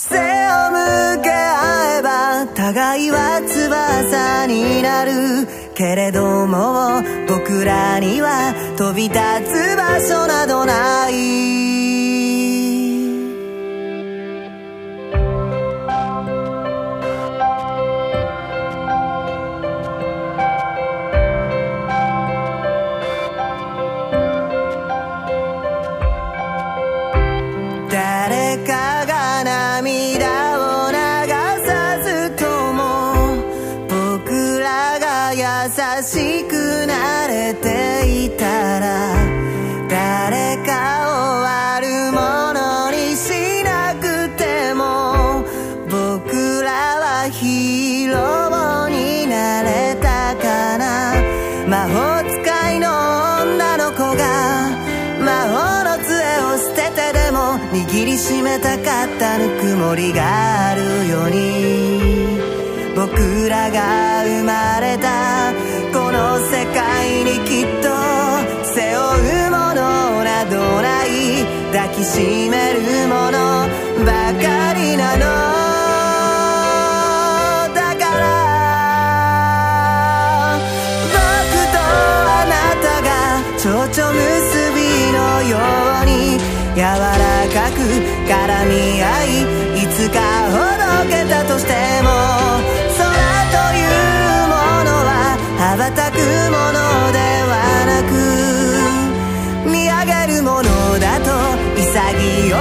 背を向け合えば互いは翼になる。けれども僕らには飛び立つ場所などない。誰かを悪者にしなくても僕らはヒーローになれたかな魔法使いの女の子が魔法の杖を捨ててでも握りしめたかったぬくもりがあるように僕らが抱きしめるものばかりなの。だから僕とあなたが蝶々結びのように柔らかく絡み合い潔く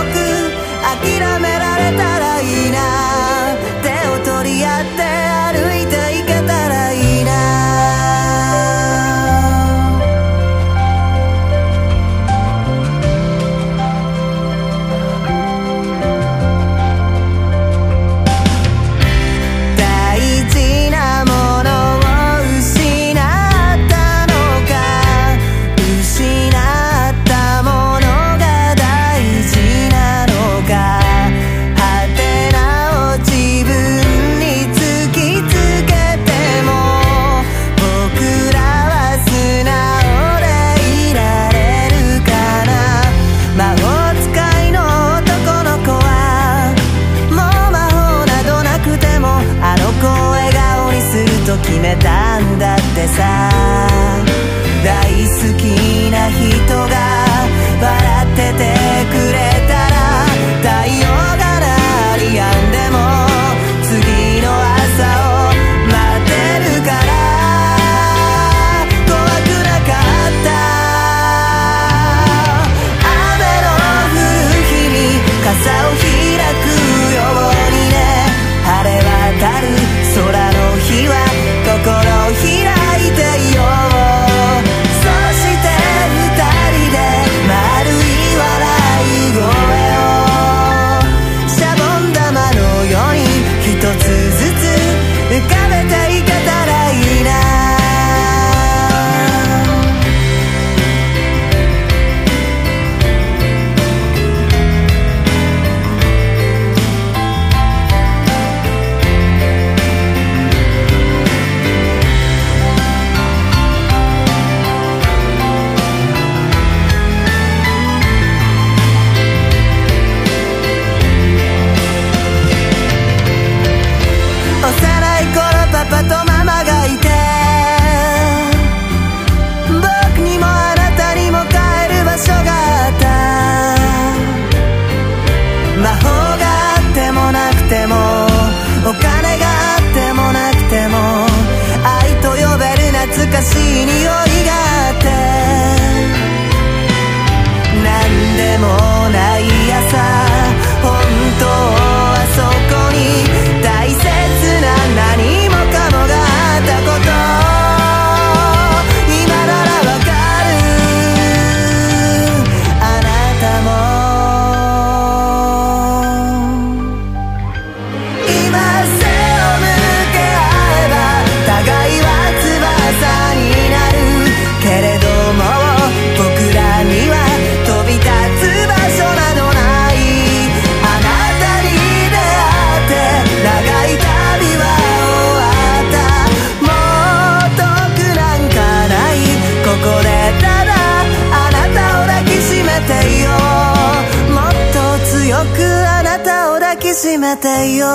諦められたらいいな。手を取り合って歩いて決めたんだってさ。大好きな人が笑っててくれた。きしめていよ。う